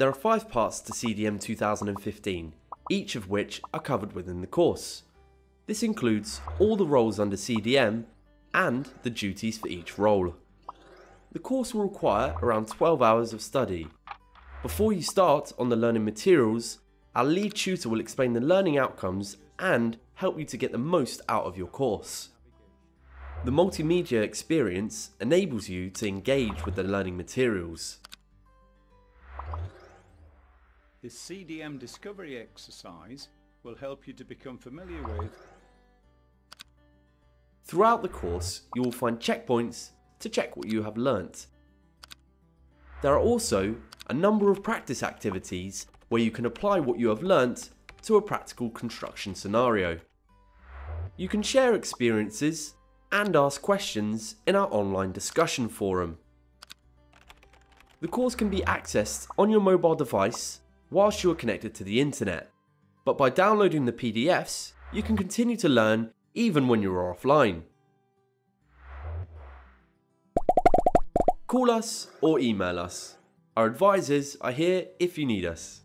There are five parts to CDM 2015, each of which are covered within the course. This includes all the roles under CDM and the duties for each role. The course will require around 12 hours of study. Before you start on the learning materials, our lead tutor will explain the learning outcomes and help you to get the most out of your course. The multimedia experience enables you to engage with the learning materials. This CDM discovery exercise will help you to become familiar with Throughout the course, you will find checkpoints to check what you have learnt. There are also a number of practice activities where you can apply what you have learnt to a practical construction scenario. You can share experiences and ask questions in our online discussion forum. The course can be accessed on your mobile device whilst you are connected to the internet, but by downloading the PDFs, you can continue to learn even when you are offline. Call us or email us. Our advisors are here if you need us.